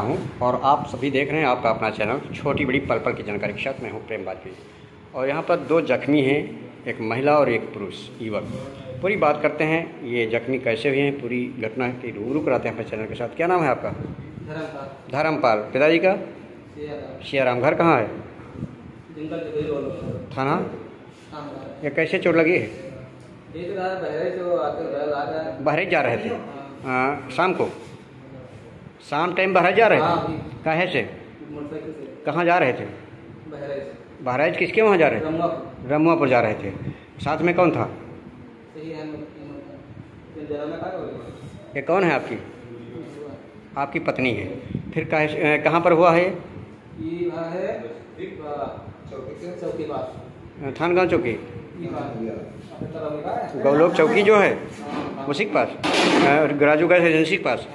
हूँ और आप सभी देख रहे हैं आपका अपना चैनल छोटी बड़ी पल पल की जानकारी के साथ मैं हूँ प्रेम वाजपेयी और यहाँ पर दो जख्मी हैं एक महिला और एक पुरुष युवक। पूरी बात करते हैं ये जख्मी कैसे हुए हैं पूरी घटना की रूबरू कराते हैं अपने चैनल के साथ। क्या नाम है आपका? धर्मपाल। पिताजी का? सियाराम। घर कहाँ है? थाना? ये कैसे चोट लगी? है बहरेज जा रहे थे? आ, शाम को? शाम टाइम बहरेज जा रहे थे कहे से? कहाँ जा रहे थे? बहराइच। किसके वहाँ जा रहे? थे रमुआपुर जा रहे थे। साथ में कौन था? ये कौन है आपकी? आपकी पत्नी है। फिर कहे कहाँ पर हुआ है ये? थानगांव चौकी। गौलोक चौकी जो है उसी के पास। राजू गैस एजेंसी के पास।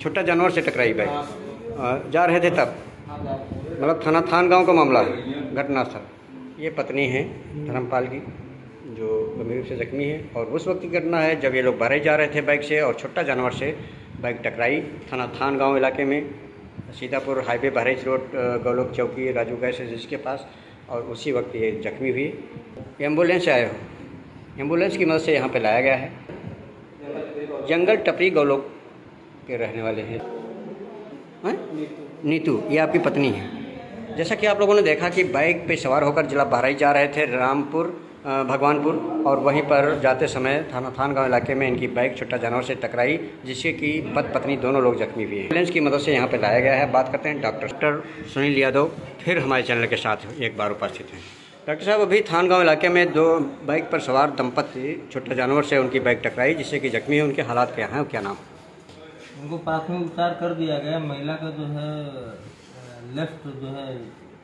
छोटा जानवर से टकराई बाइक जा रहे थे तब। मतलब थाना, थान गाँव का मामला है घटना स्थल। ये पत्नी है, धर्मपाल की, जो गंभीर से जख्मी है और उस वक्त की घटना है जब ये लोग भरे जा रहे थे बाइक से और छोटा जानवर से बाइक टकराई। थाना, थान गाँव इलाके में, सीतापुर हाईवे बहरेज रोड गौलोक चौकी, राजू गैस जिसके पास और उसी वक्त ये जख्मी हुई। एंबुलेंस आए हो। एंबुलेंस की मदद से यहाँ पर लाया गया है। जंगल टपरी गौलोक के रहने वाले हैं। है? नीतू, ये आपकी पत्नी है। जैसा कि आप लोगों ने देखा कि बाइक पे सवार होकर जिला बहराइच जा रहे थे, रामपुर भगवानपुर, और वहीं पर जाते समय थाना थान गाँव इलाके में इनकी बाइक छोटा जानवर से टकराई, जिससे कि पत पत्नी दोनों लोग जख्मी हुए। हैं एंबुलेंस की मदद से यहाँ पर लाया गया है। बात करते हैं डॉक्टर डॉक्टर सुनील यादव, फिर हमारे चैनल के साथ एक बार उपस्थित हैं। डॉक्टर साहब, अभी थान गाँव इलाके में दो बाइक पर सवार दंपत्ति छोटा जानवर से उनकी बाइक टकराई, जिससे कि जख्मी है। उनके हालात क्या हैं क्या नाम? उनको प्राथमिक उपचार कर दिया गया। महिला का जो है लेफ़्ट जो है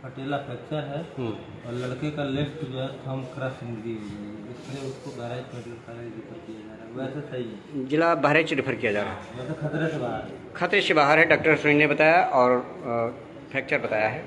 पटेला फ्रैक्चर है और लड़के का लेफ़्ट जो है थम क्रश इंजरी हो गई इसलिए उसको बहराइच मेडिकल कॉलेज रिफर किया जा रहा है। वैसे सही है। जिला बहराइच रेफर किया जा रहा है। वैसे खतरे से बाहर है। खतरे से बाहर है डॉक्टर सुनील ने बताया और फ्रैक्चर बताया है।